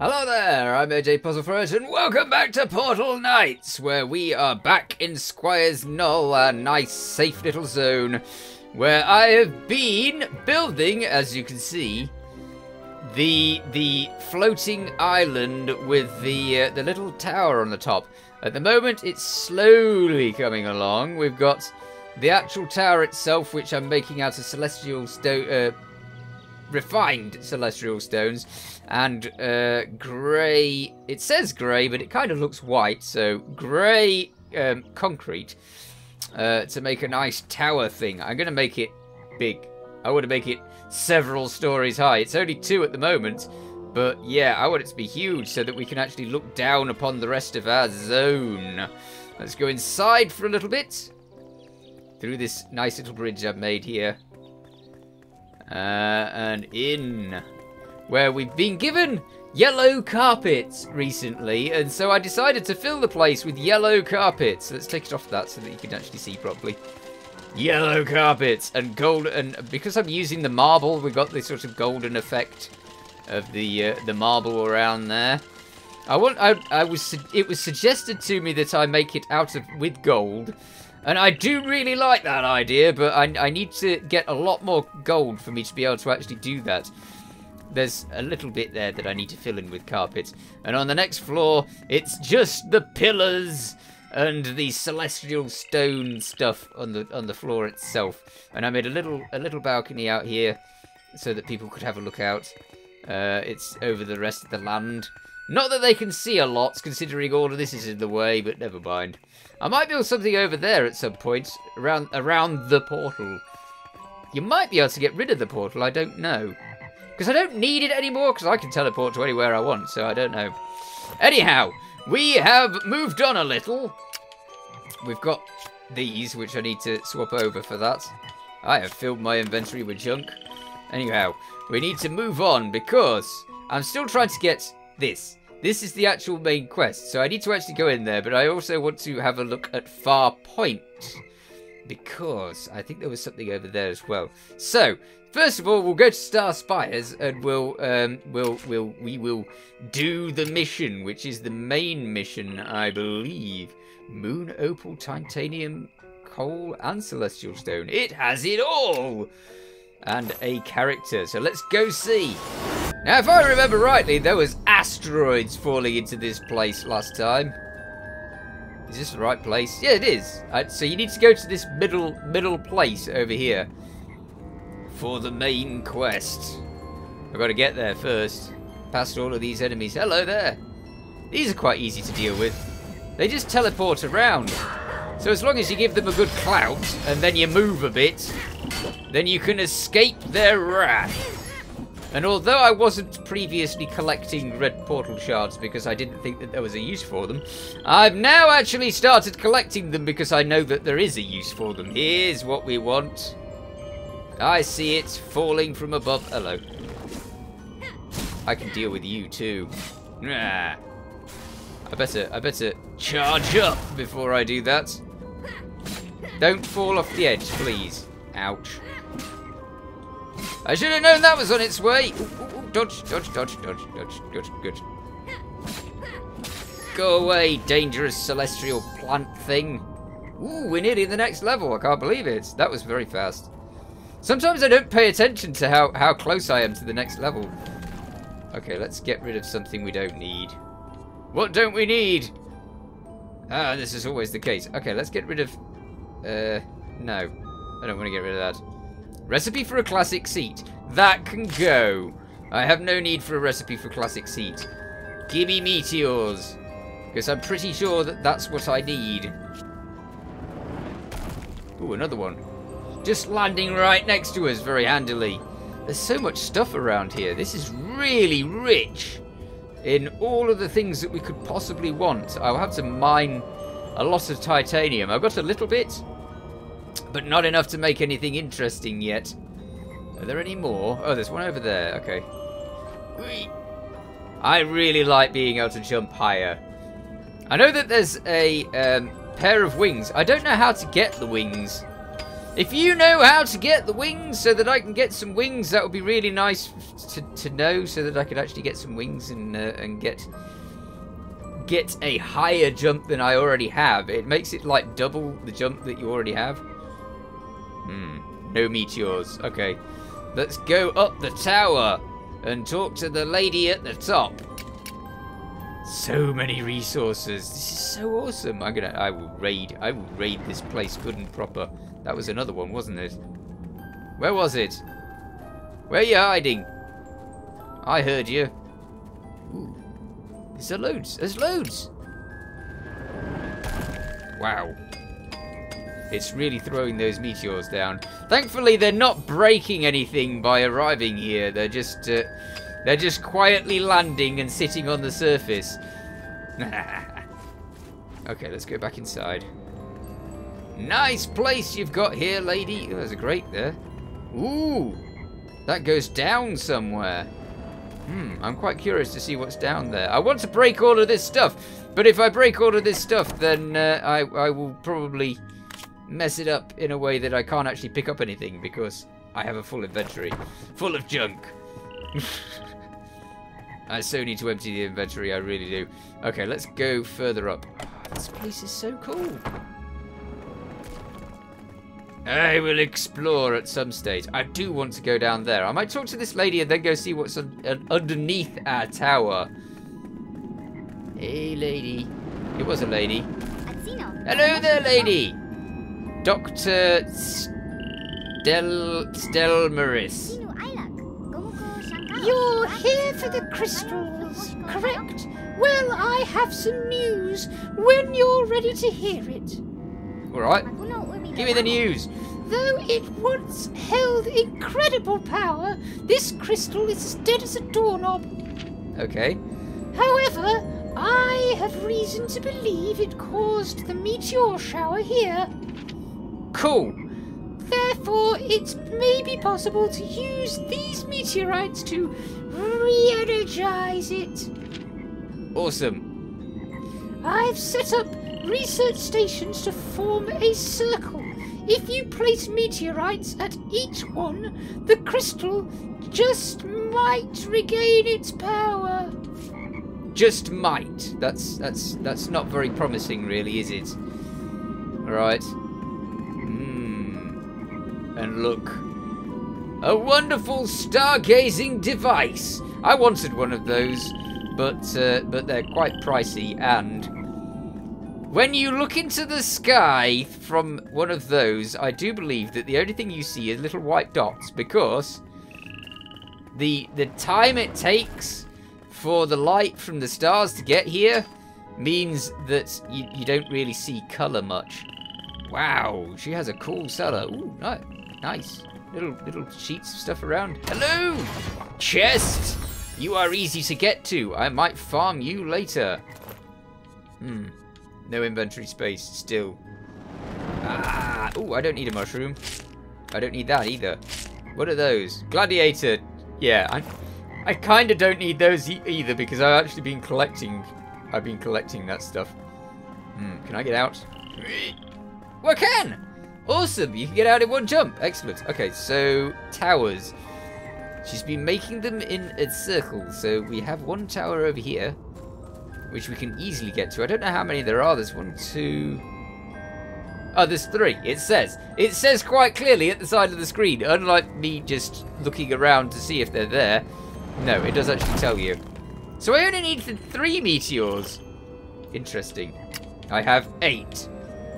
Hello there, I'm AJ PuzzleFerret, and welcome back to Portal Knights, where we are back in Squire's Knoll, a nice, safe little zone, where I have been building, as you can see, the the floating island with the uh, the little tower on the top. At the moment, it's slowly coming along. We've got the actual tower itself, which I'm making out of celestial stone, uh, refined celestial stones, and uh, grey. It says grey, but it kind of looks white. So grey um, concrete uh, to make a nice tower thing. I'm going to make it big. I want to make it several stories high. It's only two at the moment. But yeah, I want it to be huge so that we can actually look down upon the rest of our zone. Let's go inside for a little bit. Through this nice little bridge I've made here. Uh, and in. Where we've been given yellow carpets recently. And so I decided to fill the place with yellow carpets. Let's take it off that so that you can actually see properly. Yellow carpets and gold. And because I'm using the marble, we've got this sort of golden effect of the uh, the marble around there. I want. I, I was. It was suggested to me that I make it out of with gold, and I do really like that idea. But I, I need to get a lot more gold for me to be able to actually do that. There's a little bit there that I need to fill in with carpet, and on the next floor, it's just the pillars and the celestial stone stuff on the on the floor itself. And I made a little a little balcony out here so that people could have a look out. Uh, it's over the rest of the land. Not that they can see a lot, considering all of this is in the way, but never mind. I might build something over there at some point, around around the portal. You might be able to get rid of the portal, I don't know. Because I don't need it anymore, because I can teleport to anywhere I want, so I don't know. Anyhow, we have moved on a little. We've got these, which I need to swap over for that. I have filled my inventory with junk. Anyhow, we need to move on because I'm still trying to get this. This is the actual main quest, so I need to actually go in there, but I also want to have a look at Far Point because I think there was something over there as well. So, first of all, we'll go to Star Spires and we'll um we'll we'll we will do the mission, which is the main mission, I believe. Moon opal, titanium, coal, and celestial stone. It has it all! And a character. So let's go see. Now, if I remember rightly, there was asteroids falling into this place last time. Is this the right place? Yeah, it is. Uh, so you need to go to this middle middle place over here for the main quest. I've got to get there first. Past all of these enemies. Hello there. These are quite easy to deal with. They just teleport around. So as long as you give them a good clout and then you move a bit, then you can escape their wrath. And although I wasn't previously collecting red portal shards because I didn't think that there was a use for them, I've now actually started collecting them because I know that there is a use for them. Here's what we want. I see it falling from above. Hello. I can deal with you too. Ah. I better, I better charge up before I do that. Don't fall off the edge, please. Ouch. I should have known that was on its way. Ooh, ooh, ooh. Dodge, dodge, dodge, dodge, dodge. Good, good. Go away, dangerous celestial plant thing. Ooh, we're nearly the next level. I can't believe it. That was very fast. Sometimes I don't pay attention to how, how close I am to the next level. Okay, let's get rid of something we don't need. What don't we need? Ah, this is always the case. Okay, let's get rid of... Uh, no. I don't want to get rid of that. Recipe for a classic seat. That can go. I have no need for a recipe for classic seat. Give me meteors. Because I'm pretty sure that that's what I need. Ooh, another one. Just landing right next to us very handily. There's so much stuff around here. This is really rich in all of the things that we could possibly want. I'll have to mine a lot of titanium. I've got a little bit, but not enough to make anything interesting yet. Are there any more? Oh, there's one over there. Okay. I really like being able to jump higher. I know that there's a um, pair of wings. I don't know how to get the wings. If you know how to get the wings so that I can get some wings, that would be really nice to, to know so that I could actually get some wings and uh, and get get a higher jump than I already have. It makes it like double the jump that you already have. Hmm. No meteors. Okay. Let's go up the tower and talk to the lady at the top. So many resources. This is so awesome. I'm gonna I will raid I will raid this place good and proper. That was another one, wasn't it? Where was it? Where are you hiding? I heard you. Ooh. There loads? There's loads! Wow. It's really throwing those meteors down. Thankfully, they're not breaking anything by arriving here. They're just, uh, they're just quietly landing and sitting on the surface. okay, let's go back inside. Nice place you've got here, lady. Oh, there's a grate there. Ooh, that goes down somewhere. Hmm, I'm quite curious to see what's down there. I want to break all of this stuff, but if I break all of this stuff, then uh, I, I will probably mess it up in a way that I can't actually pick up anything because I have a full inventory full of junk. I so need to empty the inventory, I really do. Okay, let's go further up. Oh, this place is so cool. I will explore at some stage. I do want to go down there. I might talk to this lady and then go see what's un uh, underneath our tower. Hey, lady. It was a lady. Hello there, lady. Dr. Stel Stelmaris. You're here for the crystals, correct? Well, I have some news when you're ready to hear it. Alright. Give me the news. Though it once held incredible power, this crystal is as dead as a doorknob. Okay. However, I have reason to believe it caused the meteor shower here. Cool. Therefore, it may be possible to use these meteorites to re-energize it. Awesome. I've set up research stations to form a circle. If you place meteorites at each one, the crystal just might regain its power. Just might. That's that's that's not very promising, really, is it? All right. And look, a wonderful stargazing device. I wanted one of those, but uh, but they're quite pricey and when you look into the sky from one of those, I do believe that the only thing you see is little white dots because the the time it takes for the light from the stars to get here means that you, you don't really see colour much. Wow, she has a cool cellar. Ooh, no, nice. Little little sheets of stuff around. Hello! Chest! You are easy to get to. I might farm you later. Hmm. No inventory space still. Ah, oh, I don't need a mushroom. I don't need that either. What are those? Gladiator. Yeah, I, I kind of don't need those e either because I've actually been collecting. I've been collecting that stuff. Hmm, can I get out? Well, can. Awesome. You can get out in one jump. Excellent. Okay, so towers. She's been making them in a circle. So we have one tower over here which we can easily get to. I don't know how many there are. There's one, two... Oh, there's three. It says. It says quite clearly at the side of the screen, unlike me just looking around to see if they're there. No, it does actually tell you. So I only need three meteors. Interesting. I have eight.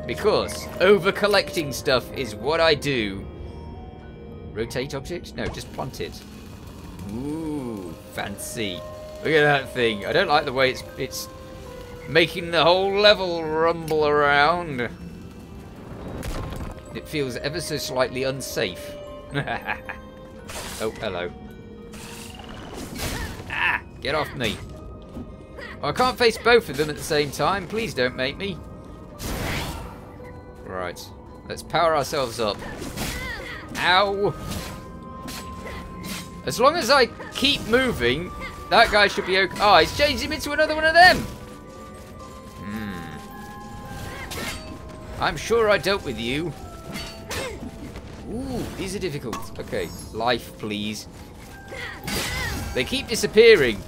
Because over collecting stuff is what I do. Rotate object? No, just plant it. Ooh, fancy. Look at that thing. I don't like the way it's it's making the whole level rumble around. It feels ever so slightly unsafe. oh, hello. Ah, get off me. I can't face both of them at the same time. Please don't make me. Right. Let's power ourselves up. Ow! As long as I keep moving, that guy should be okay. Oh, he's changed him into another one of them. Hmm. I'm sure I dealt with you. Ooh, these are difficult. Okay, life, please. They keep disappearing.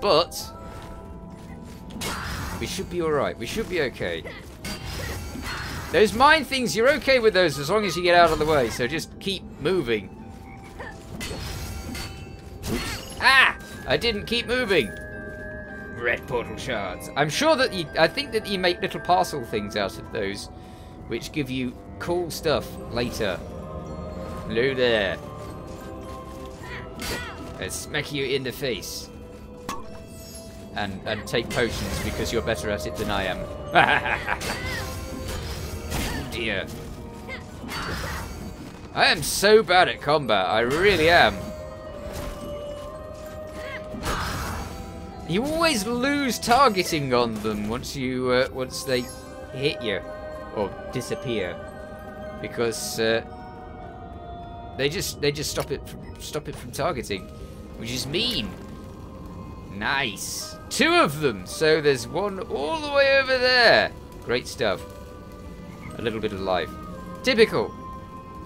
But... We should be alright. We should be okay. Those mine things, you're okay with those as long as you get out of the way. So just keep moving. Oops. Ah! I didn't keep moving. Red portal shards. I'm sure that you... I think that you make little parcel things out of those. Which give you cool stuff later. Hello there. Let's smack you in the face. And, and take potions because you're better at it than I am. I am so bad at combat. I really am. You always lose targeting on them once you uh, once they hit you or disappear because uh, they just they just stop it from, stop it from targeting, which is mean. Nice. Two of them. So there's one all the way over there. Great stuff. A little bit of life. Typical.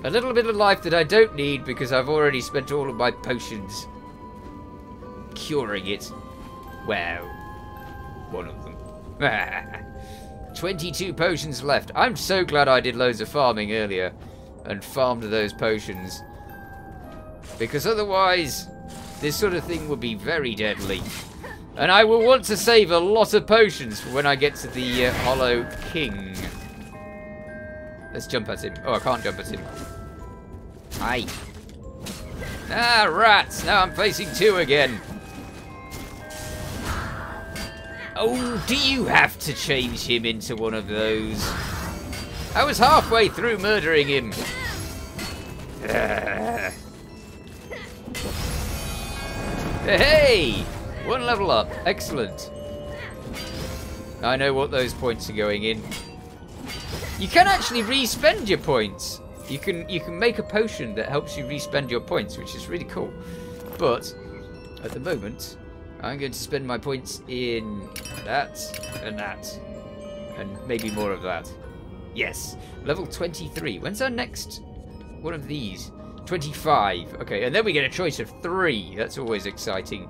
A little bit of life that I don't need because I've already spent all of my potions curing it. Well, one of them. 22 potions left. I'm so glad I did loads of farming earlier and farmed those potions. Because otherwise, this sort of thing would be very deadly. And I will want to save a lot of potions for when I get to the uh, Hollow King. Let's jump at him. Oh, I can't jump at him. Hi. Ah, rats! Now I'm facing two again. Oh, do you have to change him into one of those? I was halfway through murdering him. Uh. Hey! One level up. Excellent. I know what those points are going in. You can actually re-spend your points. You can you can make a potion that helps you re-spend your points, which is really cool. But at the moment, I'm going to spend my points in that and that. And maybe more of that. Yes. Level 23. When's our next one of these? 25. Okay, and then we get a choice of three. That's always exciting.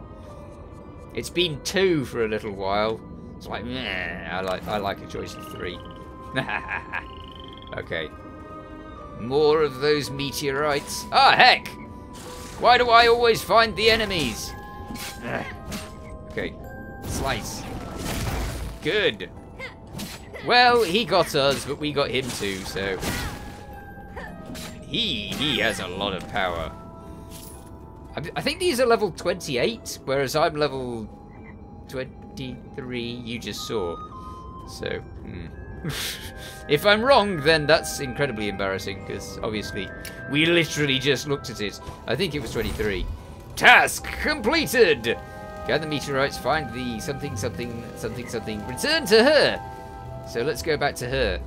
It's been two for a little while. It's like, meh, I like, I like a choice of three. okay. More of those meteorites. Ah, heck! Why do I always find the enemies? okay. Slice. Good. Well, he got us, but we got him too, so... He, he has a lot of power. I, I think these are level 28, whereas I'm level 23, you just saw. So, hmm. if I'm wrong, then that's incredibly embarrassing, because obviously we literally just looked at it. I think it was 23. Task completed! Gather meteorites, find the something, something, something, something. Return to her! So let's go back to her.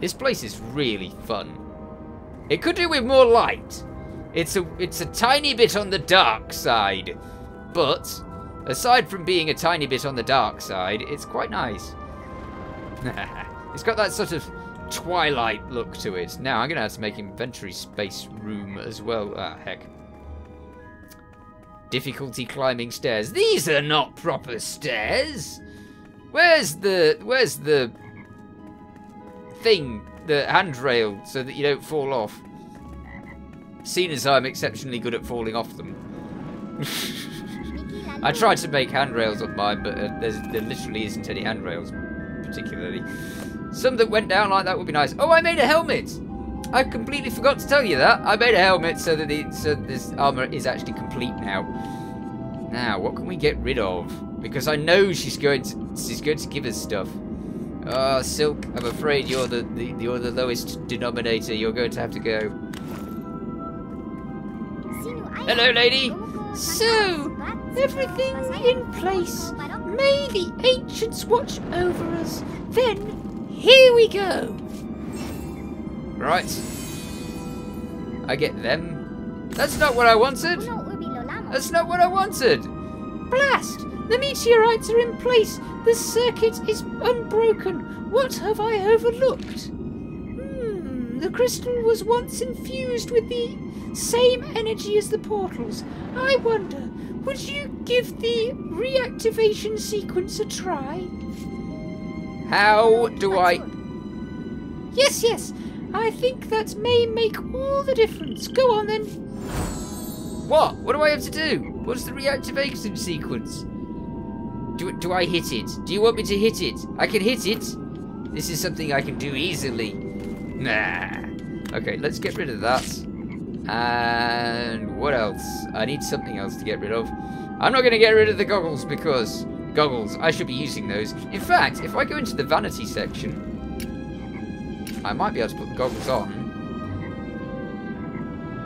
This place is really fun. It could do with more light. It's a it's a tiny bit on the dark side. But aside from being a tiny bit on the dark side, it's quite nice. it's got that sort of twilight look to it. Now I'm gonna have to make inventory space room as well. Ah heck. Difficulty climbing stairs. These are not proper stairs. Where's the where's the thing the handrail so that you don't fall off. Seen as I'm exceptionally good at falling off them. I tried to make handrails on mine, but uh, there literally isn't any handrails, particularly. Some that went down like that would be nice. Oh, I made a helmet! I completely forgot to tell you that. I made a helmet so that the, so this armor is actually complete now. Now, what can we get rid of? Because I know she's going to she's going to give us stuff. Ah, uh, Silk, I'm afraid you're the, the, you're the lowest denominator. You're going to have to go. Hello, lady. So, everything in place. May the ancients watch over us. Then, here we go. Right. I get them. That's not what I wanted. That's not what I wanted. Blast! The meteorites are in place. The circuit is unbroken. What have I overlooked? Hmm, the crystal was once infused with the same energy as the portals. I wonder, would you give the reactivation sequence a try? How do I... Yes, yes. I think that may make all the difference. Go on then. What? What do I have to do? What's the reactivation sequence? Do, do I hit it? Do you want me to hit it? I can hit it. This is something I can do easily. Nah. Okay, let's get rid of that. And what else? I need something else to get rid of. I'm not going to get rid of the goggles because goggles, I should be using those. In fact, if I go into the vanity section, I might be able to put the goggles on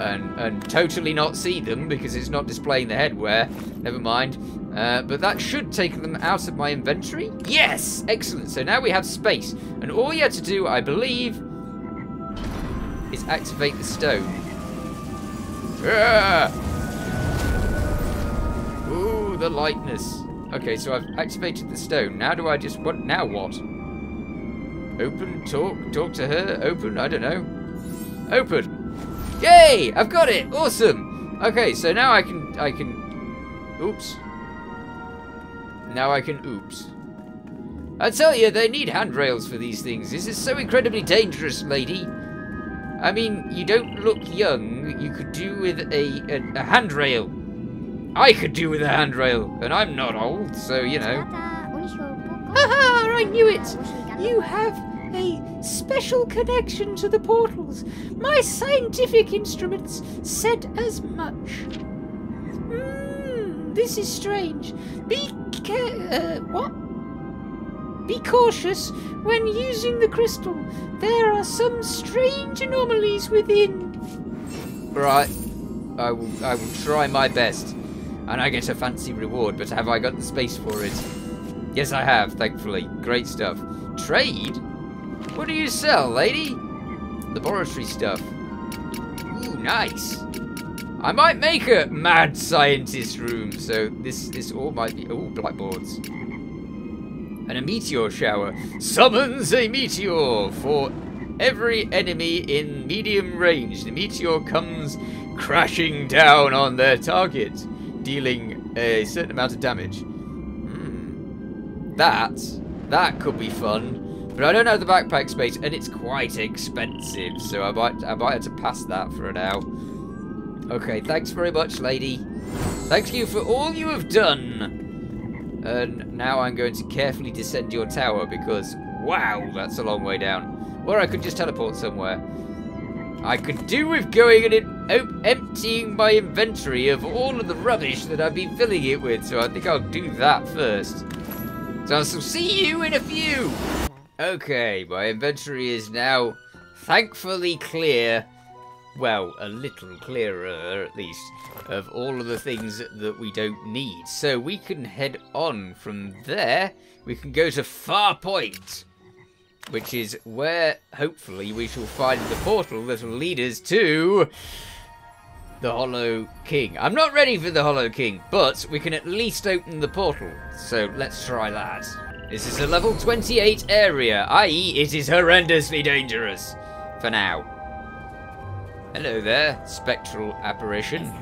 and, and totally not see them because it's not displaying the headwear. Never mind. Uh, but that should take them out of my inventory. Yes! Excellent. So now we have space. And all you have to do, I believe, is activate the stone. Ah! Ooh, the lightness. Okay, so I've activated the stone. Now do I just... what? Now what? Open, talk, talk to her, open, I don't know. Open. Yay! I've got it! Awesome! Okay, so now I can, I can, oops. Now I can oops. I tell you, they need handrails for these things. This is so incredibly dangerous, lady. I mean, you don't look young. You could do with a, a, a handrail. I could do with a handrail, and I'm not old, so, you know. Haha, I knew it! You have a special connection to the portals. My scientific instruments said as much. Hmm, this is strange. Be care- uh, what? Be cautious when using the crystal. There are some strange anomalies within. Right. I will I will try my best. And I get a fancy reward, but have I got the space for it? Yes, I have, thankfully. Great stuff. Trade? What do you sell, lady? Laboratory stuff. Ooh, nice. I might make a mad scientist room, so this this all might be... Oh, blackboards. And a meteor shower. Summons a meteor for every enemy in medium range. The meteor comes crashing down on their target, dealing a certain amount of damage. Hmm. That, that could be fun. But I don't have the backpack space, and it's quite expensive, so I might, I might have to pass that for now. Okay, thanks very much, lady. Thank you for all you have done. And now I'm going to carefully descend your tower, because, wow, that's a long way down. Or I could just teleport somewhere. I could do with going and emptying my inventory of all of the rubbish that I've been filling it with, so I think I'll do that first. So I'll see you in a few. Okay, my inventory is now thankfully clear. Well, a little clearer at least, of all of the things that we don't need. So we can head on from there. We can go to Farpoint, which is where hopefully we shall find the portal that will lead us to the Hollow King. I'm not ready for the Hollow King, but we can at least open the portal. So let's try that. This is a level 28 area, i.e. it is horrendously dangerous. For now. Hello there, spectral apparition.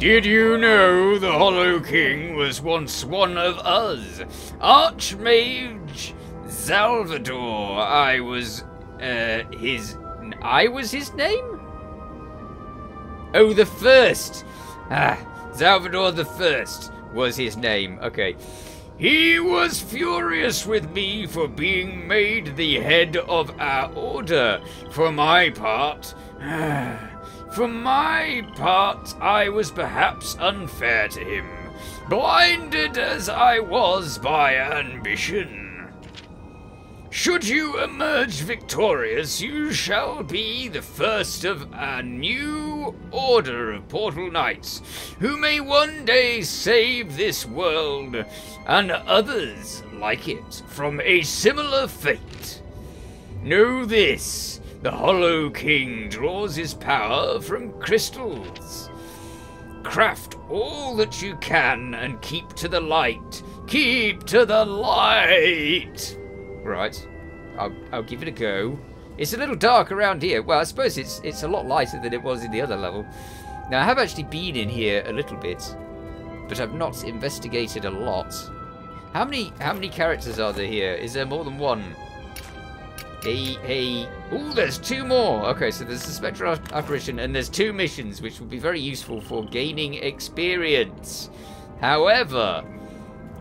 Did you know the Hollow King was once one of us? Archmage Salvador. I was, uh, his... I was his name? Oh, the first! Ah, Salvador the First was his name. Okay. He was furious with me for being made the head of our order. For my part, for my part, I was perhaps unfair to him, blinded as I was by ambition. Should you emerge victorious, you shall be the first of a new order of Portal Knights, who may one day save this world and others like it from a similar fate. Know this, the Hollow King draws his power from crystals. Craft all that you can and keep to the light. Keep to the light! Right. I'll, I'll give it a go. It's a little dark around here. Well, I suppose it's it's a lot lighter than it was in the other level. Now, I have actually been in here a little bit, but I've not investigated a lot. How many how many characters are there here? Is there more than one? Hey, hey. Ooh, there's two more. Okay, so there's the spectral apparition, and there's two missions, which will be very useful for gaining experience. However,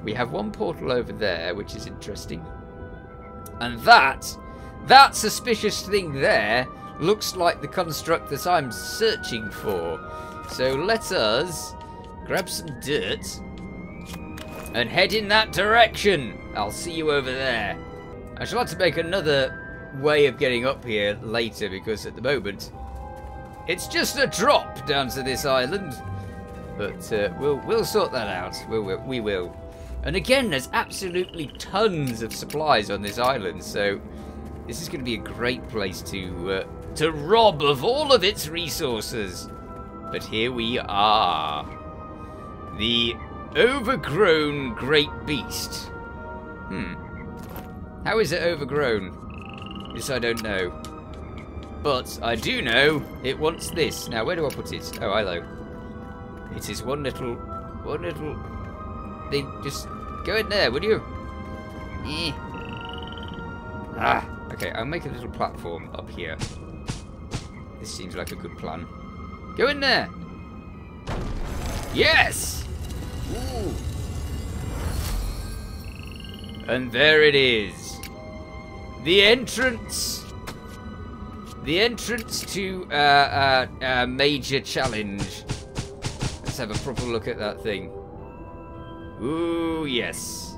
we have one portal over there, which is interesting. And that, that suspicious thing there, looks like the construct that I'm searching for. So let us grab some dirt and head in that direction. I'll see you over there. I shall have to make another way of getting up here later because at the moment it's just a drop down to this island. But uh, we'll we'll sort that out. We'll, we'll, we will. And again, there's absolutely tons of supplies on this island, so this is going to be a great place to uh, to rob of all of its resources. But here we are, the overgrown great beast. Hmm. How is it overgrown? This I don't know. But I do know it wants this. Now, where do I put it? Oh, hello. It is one little, one little They Just go in there, would you? Eh. Ah. Okay, I'll make a little platform up here. This seems like a good plan. Go in there. Yes. Ooh. And there it is. The entrance. The entrance to uh, uh, uh, major challenge. Let's have a proper look at that thing. Ooh, yes.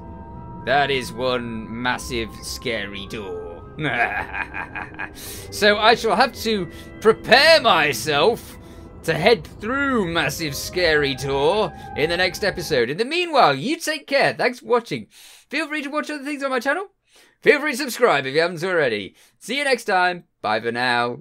That is one massive scary door. so I shall have to prepare myself to head through Massive Scary Door in the next episode. In the meanwhile, you take care. Thanks for watching. Feel free to watch other things on my channel. Feel free to subscribe if you haven't already. See you next time. Bye for now.